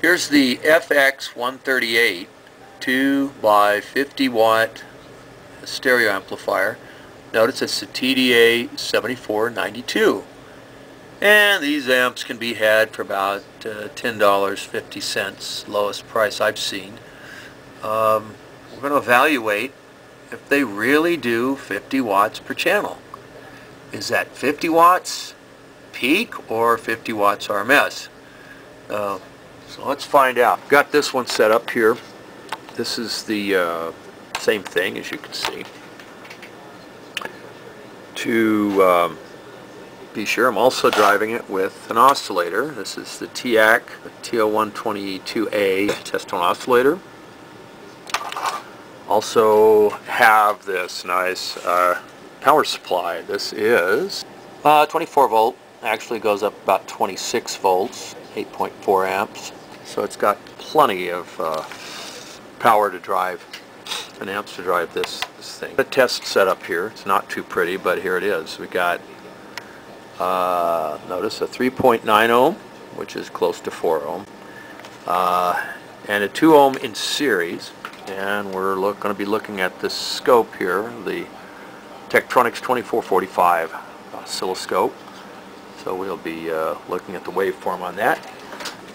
Here's the FX138 2 by 50 watt stereo amplifier. Notice it's a TDA 7492. And these amps can be had for about uh, $10.50, lowest price I've seen. Um, we're going to evaluate if they really do 50 watts per channel. Is that 50 watts peak or 50 watts RMS? Uh, so let's find out. Got this one set up here. This is the uh, same thing as you can see. To um, be sure, I'm also driving it with an oscillator. This is the TIAC TL122A test tone oscillator. Also have this nice uh, power supply. This is uh, 24 volt. Actually goes up about 26 volts, 8.4 amps. So it's got plenty of uh, power to drive and amps to drive this, this thing. The test setup here. It's not too pretty, but here it is. We got uh, notice a 3.9 ohm, which is close to 4 ohm, uh, and a 2 ohm in series. And we're going to be looking at this scope here, the Tektronix 2445 oscilloscope. So we'll be uh, looking at the waveform on that.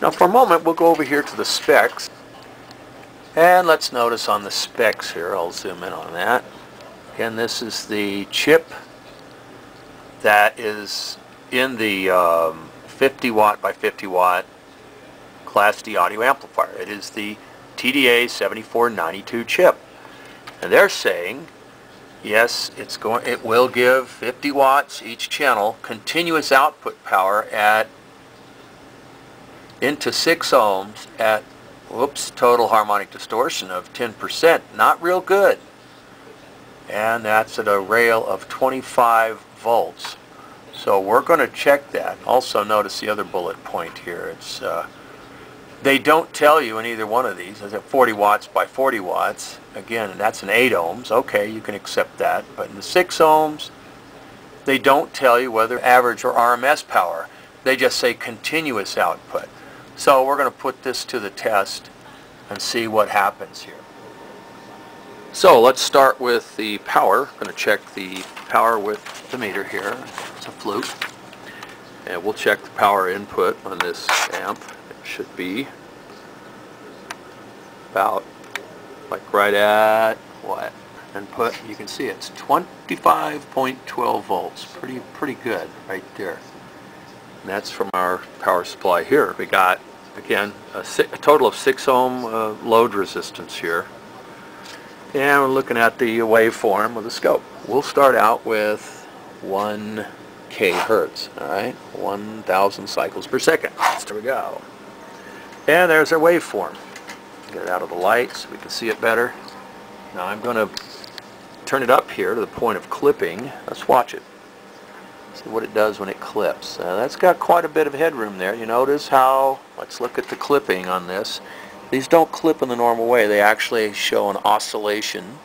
Now for a moment we'll go over here to the specs. And let's notice on the specs here, I'll zoom in on that. Again, this is the chip that is in the um, 50 watt by 50 watt Class D audio amplifier. It is the TDA 7492 chip. And they're saying, yes, it's going, it will give 50 watts each channel, continuous output power at into 6 ohms at, whoops, total harmonic distortion of 10%. Not real good. And that's at a rail of 25 volts. So we're going to check that. Also notice the other bullet point here. It's uh, They don't tell you in either one of these. Is it 40 watts by 40 watts? Again, that's an 8 ohms. Okay, you can accept that. But in the 6 ohms, they don't tell you whether average or RMS power. They just say continuous output. So we're going to put this to the test and see what happens here. So let's start with the power. I'm going to check the power with the meter here. It's a Fluke. And we'll check the power input on this amp. It should be about like right at what input you can see it's 25.12 volts pretty pretty good right there and that's from our power supply here we got again a, a total of 6 ohm uh, load resistance here and we're looking at the waveform of the scope. We'll start out with 1 k-hertz, alright? 1,000 cycles per second. There we go. And there's our waveform. Get it out of the light so we can see it better. Now I'm going to turn it up here to the point of clipping. Let's watch it. See what it does when it clips. Uh, that's got quite a bit of headroom there. You notice how, let's look at the clipping on this. These don't clip in the normal way. They actually show an oscillation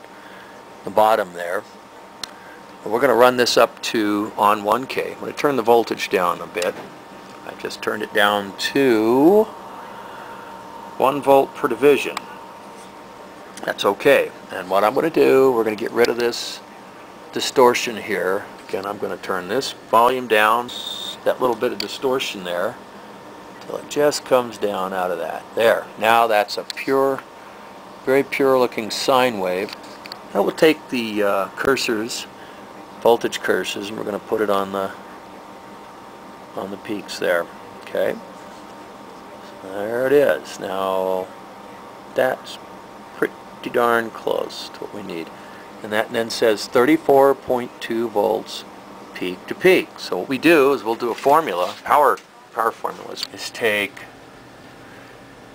the bottom there. we're going to run this up to on 1K. I'm going to turn the voltage down a bit. I just turned it down to 1 volt per division. That's okay. And what I'm going to do, we're going to get rid of this distortion here. Again, I'm going to turn this volume down, that little bit of distortion there until it just comes down out of that. There. Now that's a pure, very pure looking sine wave. Now we'll take the uh, cursors, voltage cursors, and we're going to put it on the on the peaks there. Okay. There it is. Now that's pretty darn close to what we need. And that then says 34.2 volts peak to peak. So what we do is we'll do a formula, power power formulas is take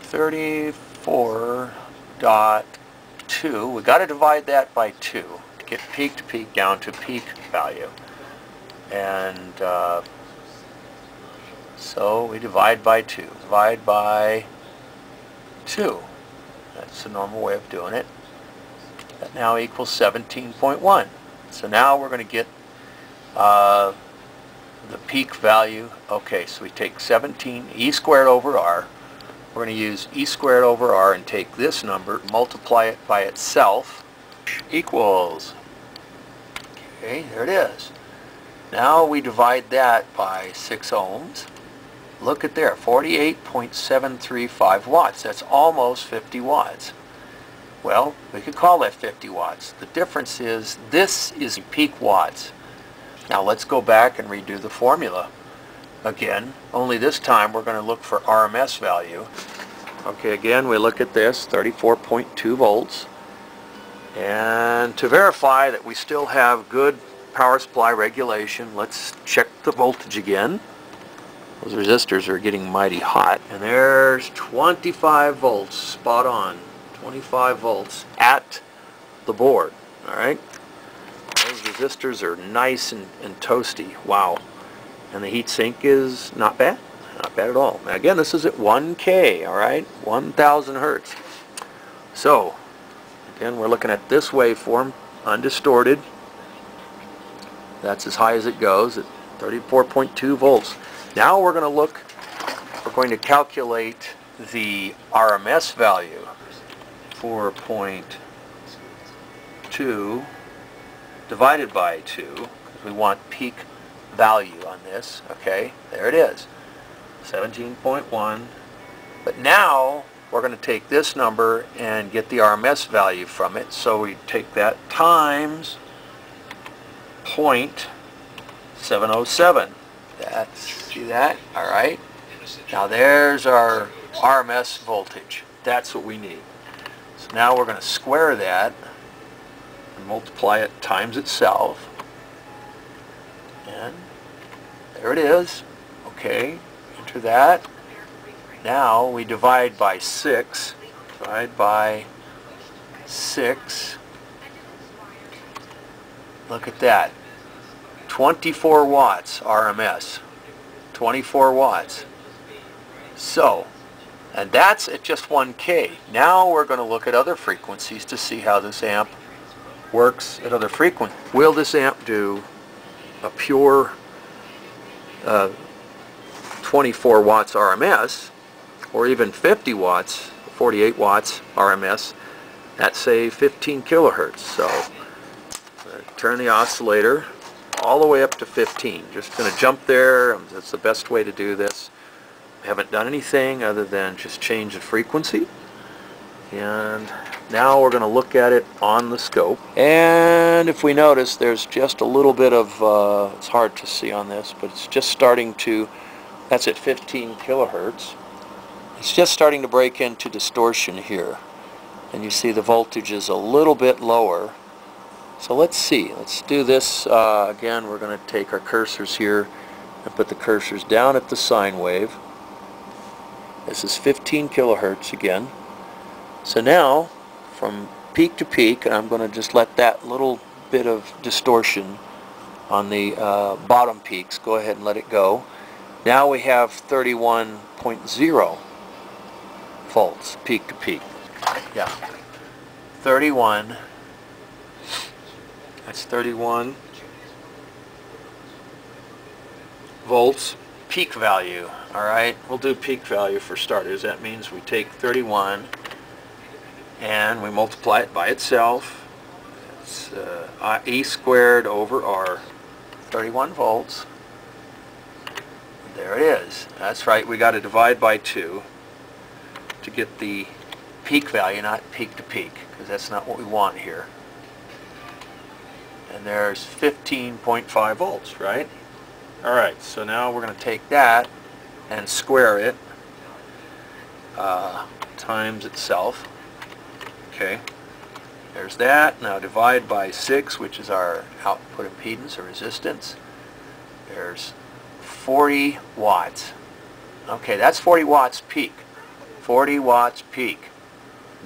34.2, we got to divide that by 2 to get peak to peak down to peak value. And uh, so we divide by 2. Divide by 2. That's the normal way of doing it. That now equals 17.1. So now we're going to get uh, the peak value, okay, so we take 17 e squared over r, we're going to use E squared over R and take this number, multiply it by itself, equals, okay, there it is. Now we divide that by 6 ohms. Look at there, 48.735 watts. That's almost 50 watts. Well, we could call that 50 watts. The difference is this is peak watts. Now let's go back and redo the formula again, only this time we're going to look for RMS value. Okay, again, we look at this, 34.2 volts. And to verify that we still have good power supply regulation, let's check the voltage again. Those resistors are getting mighty hot. And there's 25 volts, spot on. 25 volts at the board, all right? Those resistors are nice and, and toasty. Wow. And the heat sink is not bad not bad at all. Now again this is at 1k all right? 1000 hertz. So again we're looking at this waveform undistorted. That's as high as it goes at 34.2 volts. Now we're going to look we're going to calculate the RMS value 4.2 divided by 2 because we want peak value on this. Okay, there it is, 17.1. But now we're going to take this number and get the RMS value from it. So we take that times 0.707. That's, see that? All right. Now there's our RMS voltage. That's what we need. So now we're going to square that and multiply it times itself. And there it is. Okay, enter that. Now we divide by 6. Divide by 6. Look at that. 24 watts RMS. 24 watts. So, and that's at just 1K. Now we're going to look at other frequencies to see how this amp works at other frequencies. Will this amp do a pure uh, 24 watts RMS or even 50 watts, 48 watts RMS at say 15 kilohertz. So uh, turn the oscillator all the way up to 15. Just going to jump there. That's the best way to do this. Haven't done anything other than just change the frequency. And now we're going to look at it on the scope. And if we notice, there's just a little bit of, uh, it's hard to see on this, but it's just starting to, that's at 15 kilohertz. It's just starting to break into distortion here. And you see the voltage is a little bit lower. So let's see. Let's do this. Uh, again, we're going to take our cursors here and put the cursors down at the sine wave. This is 15 kilohertz again. So now from peak to peak, and I'm going to just let that little bit of distortion on the uh, bottom peaks, go ahead and let it go. Now we have 31.0 volts peak to peak. Yeah. 31. That's 31 volts peak value. All right, we'll do peak value for starters. That means we take 31 and we multiply it by itself. It's uh, E squared over R, 31 volts. There it is. That's right, we got to divide by 2 to get the peak value, not peak to peak, because that's not what we want here. And there's 15.5 volts, right? Alright, so now we're going to take that and square it uh, times itself. Okay, there's that. Now divide by 6, which is our output impedance or resistance. There's 40 watts. Okay, that's 40 watts peak. 40 watts peak,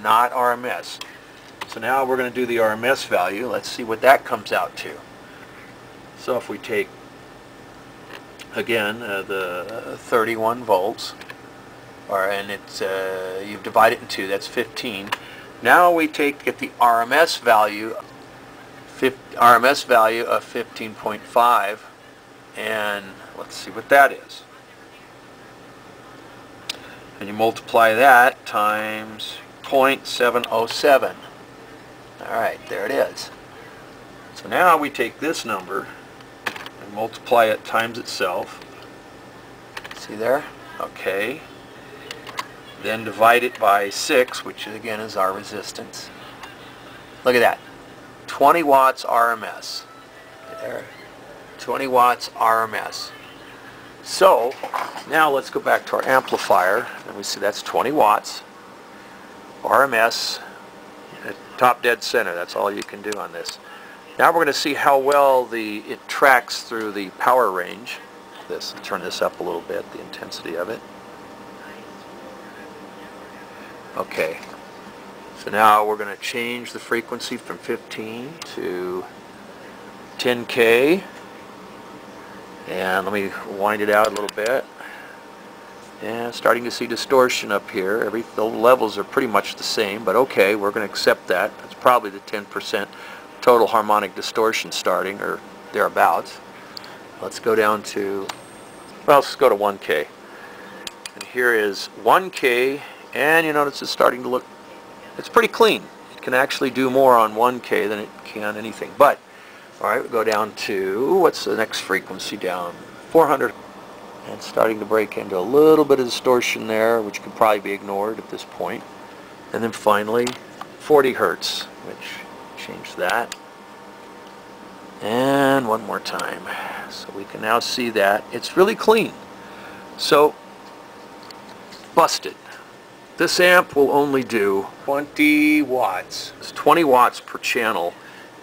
not RMS. So now we're going to do the RMS value. Let's see what that comes out to. So if we take, again, uh, the 31 volts, or and it's uh, you divide it in two, that's 15. Now we take get the RMS value, 50, RMS value of 15.5, and let's see what that is. And you multiply that times 0.707. Alright, there it is. So now we take this number multiply it times itself. See there? Okay. Then divide it by 6, which again is our resistance. Look at that. 20 watts RMS. There. 20 watts RMS. So, now let's go back to our amplifier, and we see that's 20 watts. RMS, at top dead center, that's all you can do on this. Now we're going to see how well the it tracks through the power range. This, turn this up a little bit, the intensity of it. Okay, so now we're going to change the frequency from 15 to 10K. And let me wind it out a little bit. And starting to see distortion up here. Every the levels are pretty much the same, but okay, we're going to accept that. That's probably the 10% total harmonic distortion starting, or thereabouts. Let's go down to, well, let's go to 1K. And here is 1K, and you notice it's starting to look, it's pretty clean. It can actually do more on 1K than it can anything. But, all right, we go down to, what's the next frequency down? 400 and starting to break into a little bit of distortion there, which could probably be ignored at this point. And then finally, 40 hertz, which change that. And one more time. So we can now see that it's really clean. So, busted. This amp will only do 20 watts. It's 20 watts per channel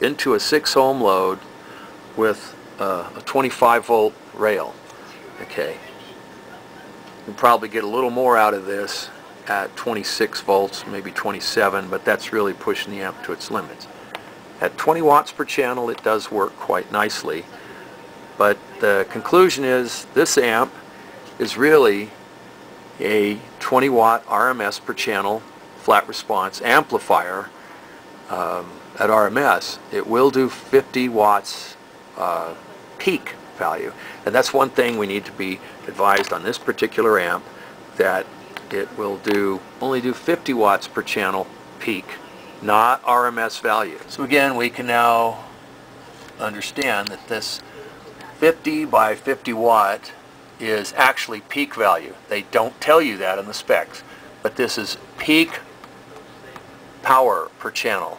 into a 6 ohm load with uh, a 25 volt rail. Okay. You probably get a little more out of this at 26 volts, maybe 27, but that's really pushing the amp to its limits. At 20 watts per channel it does work quite nicely, but the conclusion is this amp is really a 20 watt RMS per channel flat response amplifier um, at RMS. It will do 50 watts uh, peak value. And that's one thing we need to be advised on this particular amp, that it will do only do 50 watts per channel peak, not RMS value. So again, we can now understand that this 50 by 50 watt is actually peak value. They don't tell you that in the specs, but this is peak power per channel.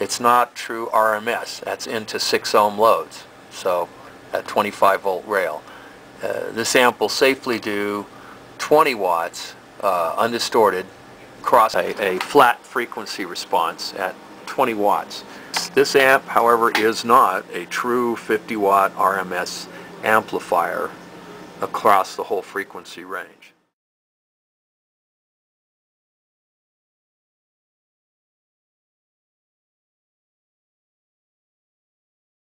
It's not true RMS. That's into 6 ohm loads. So at 25 volt rail. Uh, this amp will safely do 20 watts uh, undistorted across a, a flat frequency response at 20 watts. This amp, however, is not a true 50 watt RMS amplifier across the whole frequency range.